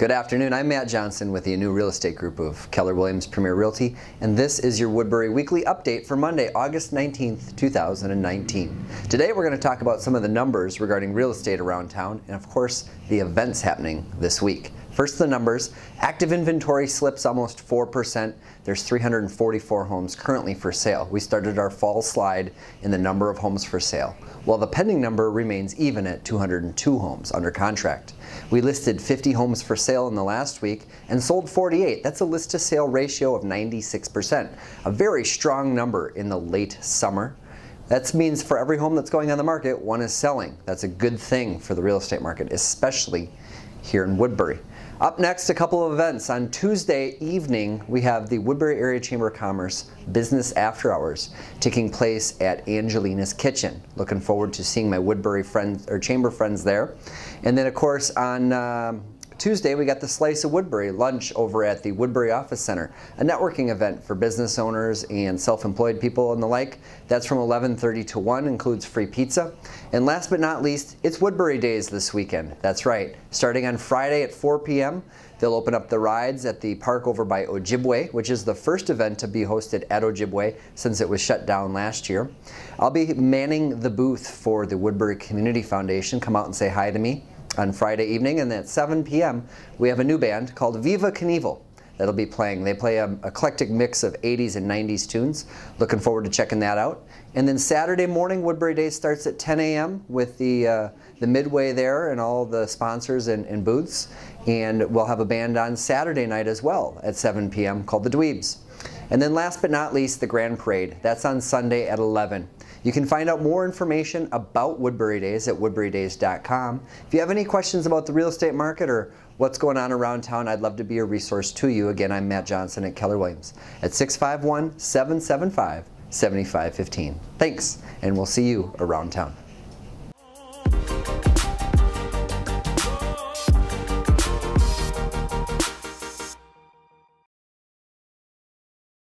Good afternoon. I'm Matt Johnson with the Anew real estate group of Keller Williams Premier Realty, and this is your Woodbury Weekly Update for Monday, August 19th, 2019. Today we're going to talk about some of the numbers regarding real estate around town and, of course, the events happening this week. First, the numbers. Active inventory slips almost 4%. There's 344 homes currently for sale. We started our fall slide in the number of homes for sale, while the pending number remains even at 202 homes under contract. We listed 50 homes for sale in the last week and sold 48. That's a list to sale ratio of 96%, a very strong number in the late summer. That means for every home that's going on the market, one is selling. That's a good thing for the real estate market, especially here in Woodbury. Up next, a couple of events. On Tuesday evening, we have the Woodbury Area Chamber of Commerce Business After Hours taking place at Angelina's Kitchen. Looking forward to seeing my Woodbury friends or chamber friends there. And then, of course, on um, Tuesday, we got the Slice of Woodbury lunch over at the Woodbury Office Center, a networking event for business owners and self-employed people and the like. That's from 11:30 to 1, includes free pizza. And last but not least, it's Woodbury Days this weekend. That's right. Starting on Friday at 4 p.m., they'll open up the rides at the park over by Ojibway, which is the first event to be hosted at Ojibway since it was shut down last year. I'll be manning the booth for the Woodbury Community Foundation. Come out and say hi to me on Friday evening, and at 7 p.m. we have a new band called Viva Knievel that'll be playing. They play an eclectic mix of 80s and 90s tunes. Looking forward to checking that out. And then Saturday morning, Woodbury Day starts at 10 a.m. with the, uh, the midway there and all the sponsors and, and, booths. And we'll have a band on Saturday night as well at 7 p.m. called the Dweebs. And then last but not least, the Grand Parade. That's on Sunday at 11. You can find out more information about Woodbury Days at woodburydays.com. If you have any questions about the real estate market or what's going on around town, I'd love to be a resource to you. Again, I'm Matt Johnson at Keller Williams at 651 775 7515. Thanks, and we'll see you around town.